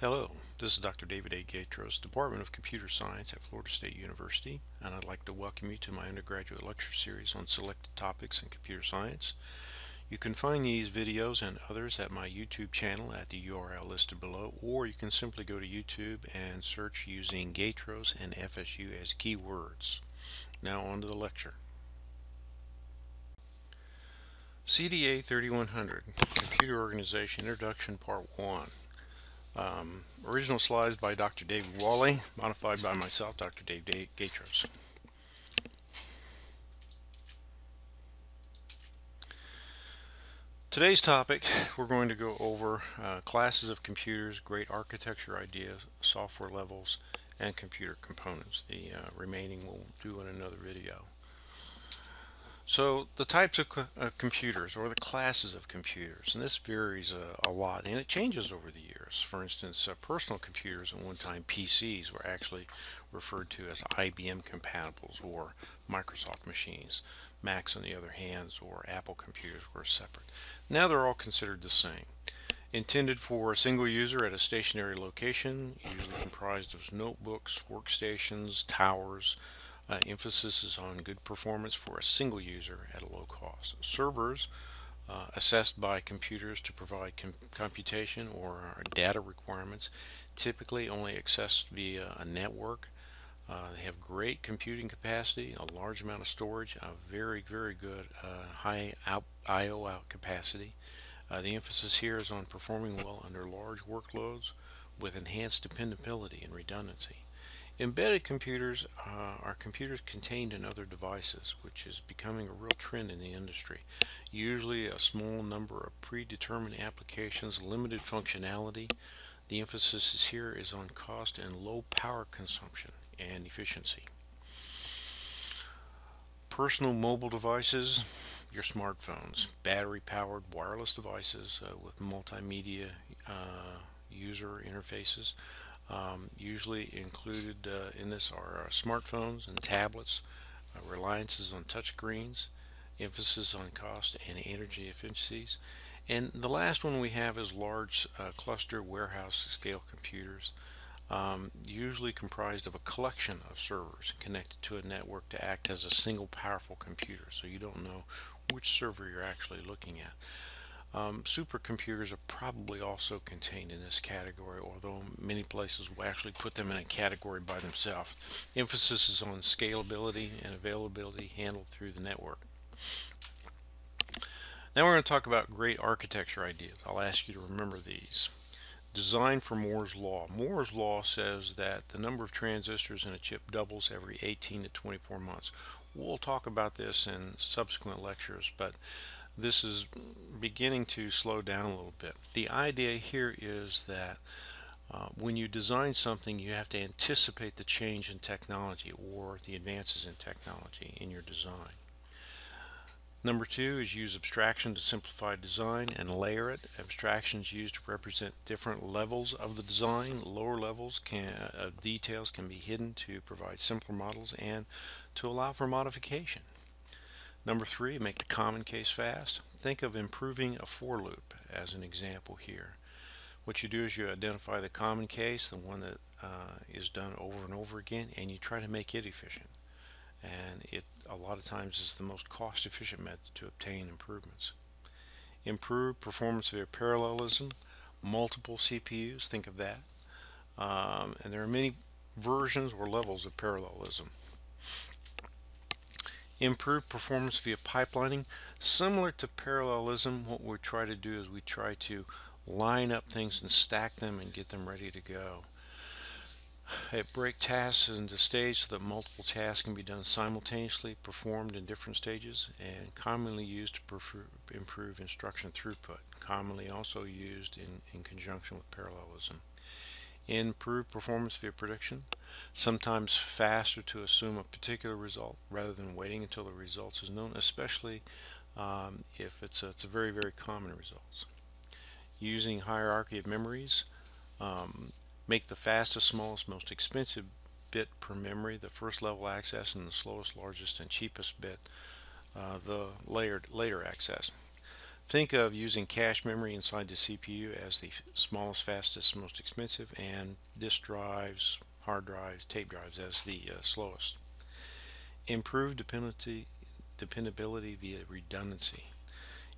Hello, this is Dr. David A. Gaitros, Department of Computer Science at Florida State University, and I'd like to welcome you to my undergraduate lecture series on selected topics in computer science. You can find these videos and others at my YouTube channel at the URL listed below, or you can simply go to YouTube and search using Gaitros and FSU as keywords. Now on to the lecture. CDA 3100, Computer Organization Introduction Part 1. Um, original slides by Dr. David Whalley, modified by myself, Dr. Dave Gaitros. Today's topic, we're going to go over uh, classes of computers, great architecture ideas, software levels, and computer components. The uh, remaining we'll do in another video. So the types of uh, computers or the classes of computers, and this varies a lot and it changes over the years. For instance, uh, personal computers at one time, PCs, were actually referred to as IBM compatibles or Microsoft machines. Macs, on the other hand, or Apple computers were separate. Now they're all considered the same. Intended for a single user at a stationary location, usually comprised of notebooks, workstations, towers, uh, emphasis is on good performance for a single user at a low cost. Servers uh, assessed by computers to provide com computation or data requirements, typically only accessed via a network. Uh, they have great computing capacity, a large amount of storage, a very, very good uh, high out, I.O. out capacity. Uh, the emphasis here is on performing well under large workloads with enhanced dependability and redundancy. Embedded computers uh, are computers contained in other devices, which is becoming a real trend in the industry. Usually a small number of predetermined applications, limited functionality. The emphasis is here is on cost and low power consumption and efficiency. Personal mobile devices, your smartphones, battery powered wireless devices uh, with multimedia uh, user interfaces. Um, usually included uh, in this are smartphones and tablets, uh, reliances on touchscreens, emphasis on cost and energy efficiencies. And the last one we have is large uh, cluster warehouse scale computers, um, usually comprised of a collection of servers connected to a network to act as a single powerful computer. So you don't know which server you're actually looking at. Um, supercomputers are probably also contained in this category, although many places will actually put them in a category by themselves. Emphasis is on scalability and availability handled through the network. Now we're going to talk about great architecture ideas. I'll ask you to remember these. Design for Moore's Law. Moore's Law says that the number of transistors in a chip doubles every 18 to 24 months. We'll talk about this in subsequent lectures, but this is beginning to slow down a little bit. The idea here is that uh, when you design something, you have to anticipate the change in technology or the advances in technology in your design. Number two is use abstraction to simplify design and layer it. Abstraction is used to represent different levels of the design. Lower levels can, uh, details can be hidden to provide simpler models and to allow for modification. Number three, make the common case fast. Think of improving a for loop as an example here. What you do is you identify the common case, the one that uh, is done over and over again, and you try to make it efficient. And it a lot of times is the most cost efficient method to obtain improvements. Improve performance via parallelism, multiple CPUs, think of that. Um, and there are many versions or levels of parallelism. Improve performance via pipelining. Similar to parallelism, what we try to do is we try to line up things and stack them and get them ready to go. It break tasks into stages so that multiple tasks can be done simultaneously, performed in different stages, and commonly used to improve instruction throughput. Commonly also used in, in conjunction with parallelism. Improve performance via prediction sometimes faster to assume a particular result rather than waiting until the results is known, especially um, if it's a, it's a very, very common results. Using hierarchy of memories, um, make the fastest, smallest, most expensive bit per memory the first level access and the slowest, largest, and cheapest bit uh, the layered later access. Think of using cache memory inside the CPU as the smallest, fastest, most expensive, and disk drives, hard drives, tape drives as the uh, slowest. Improve dependability, dependability via redundancy.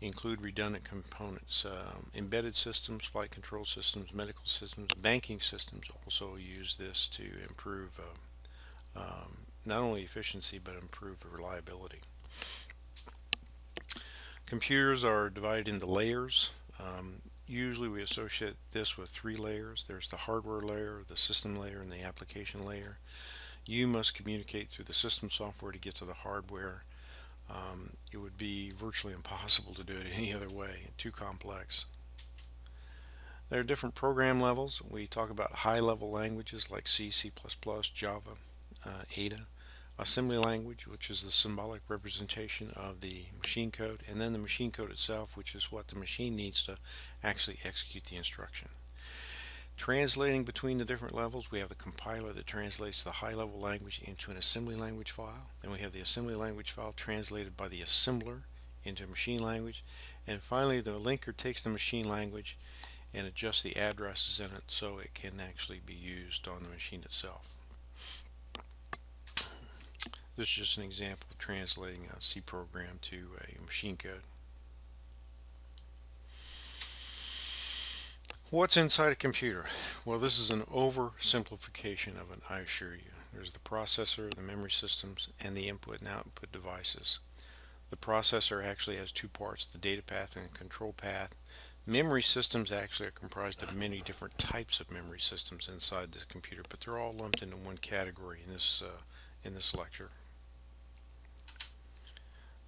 Include redundant components. Um, embedded systems, flight control systems, medical systems, banking systems also use this to improve uh, um, not only efficiency but improve reliability. Computers are divided into layers. Um, usually we associate this with three layers. There's the hardware layer, the system layer, and the application layer. You must communicate through the system software to get to the hardware. Um, it would be virtually impossible to do it any other way, too complex. There are different program levels. We talk about high-level languages like C, C++, Java, uh, Ada assembly language, which is the symbolic representation of the machine code, and then the machine code itself, which is what the machine needs to actually execute the instruction. Translating between the different levels, we have the compiler that translates the high-level language into an assembly language file. Then we have the assembly language file translated by the assembler into machine language. And finally, the linker takes the machine language and adjusts the addresses in it so it can actually be used on the machine itself. This is just an example of translating a C program to a machine code. What's inside a computer? Well, this is an oversimplification of it, I assure you. There's the processor, the memory systems, and the input and output devices. The processor actually has two parts, the data path and control path. Memory systems actually are comprised of many different types of memory systems inside the computer, but they're all lumped into one category in this, uh, in this lecture.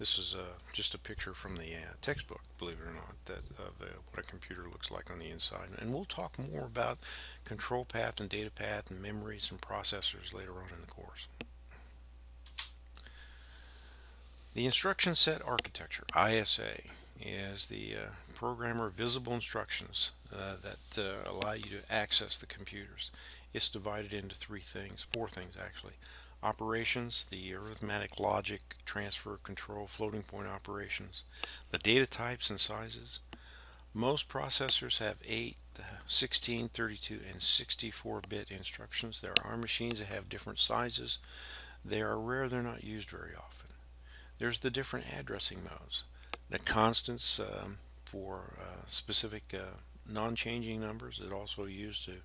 This is uh, just a picture from the uh, textbook, believe it or not, that of uh, what a computer looks like on the inside. And we'll talk more about control path and data path and memories and processors later on in the course. The instruction set architecture, ISA, is the uh, programmer visible instructions uh, that uh, allow you to access the computers. It's divided into three things, four things actually operations, the arithmetic logic, transfer, control, floating point operations, the data types and sizes. Most processors have 8, 16, 32, and 64-bit instructions. There are machines that have different sizes. They are rare, they're not used very often. There's the different addressing modes. The constants um, for uh, specific uh, non-changing numbers that also used to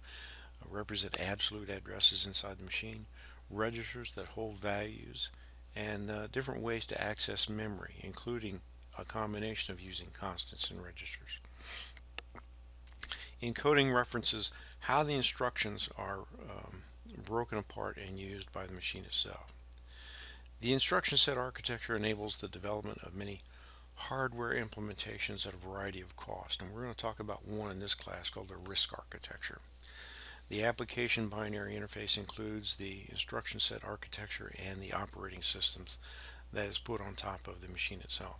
represent absolute addresses inside the machine registers that hold values, and uh, different ways to access memory, including a combination of using constants and registers. Encoding references how the instructions are um, broken apart and used by the machine itself. The instruction set architecture enables the development of many hardware implementations at a variety of cost, and we're going to talk about one in this class called the RISC architecture. The application binary interface includes the instruction set architecture and the operating systems that is put on top of the machine itself.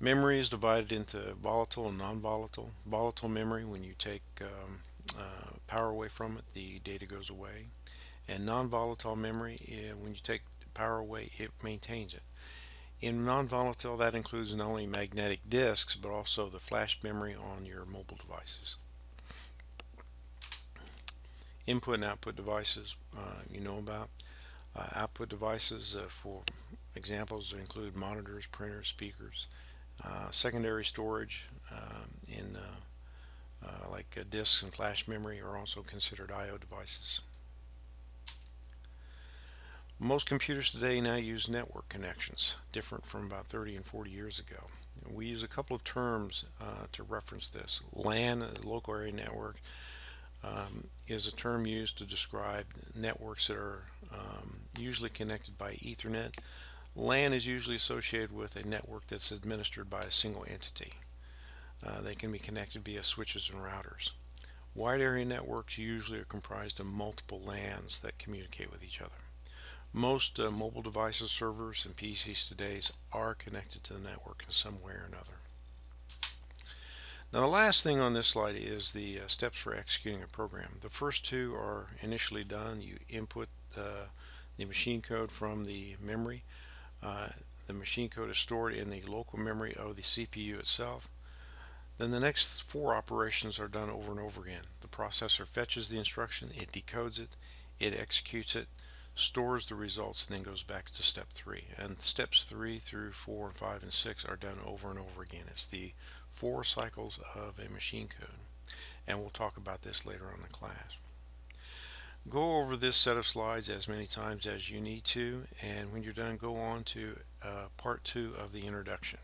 Memory is divided into volatile and non-volatile. Volatile memory, when you take um, uh, power away from it, the data goes away. And non-volatile memory, uh, when you take power away, it maintains it. In non-volatile, that includes not only magnetic disks, but also the flash memory on your mobile devices. Input and output devices uh, you know about. Uh, output devices uh, for examples include monitors, printers, speakers. Uh, secondary storage um, in uh, uh, like disks and flash memory are also considered I.O. devices. Most computers today now use network connections, different from about 30 and 40 years ago. We use a couple of terms uh, to reference this. LAN, local area network, um, is a term used to describe networks that are um, usually connected by Ethernet. LAN is usually associated with a network that's administered by a single entity. Uh, they can be connected via switches and routers. Wide area networks usually are comprised of multiple LANs that communicate with each other. Most uh, mobile devices, servers, and PCs today are connected to the network in some way or another. Now the last thing on this slide is the uh, steps for executing a program. The first two are initially done. You input uh, the machine code from the memory. Uh, the machine code is stored in the local memory of the CPU itself. Then the next four operations are done over and over again. The processor fetches the instruction, it decodes it, it executes it, stores the results, and then goes back to step three. And steps three through four and five and six are done over and over again. It's the four cycles of a machine code. And we'll talk about this later on in the class. Go over this set of slides as many times as you need to, and when you're done, go on to uh, part two of the introduction.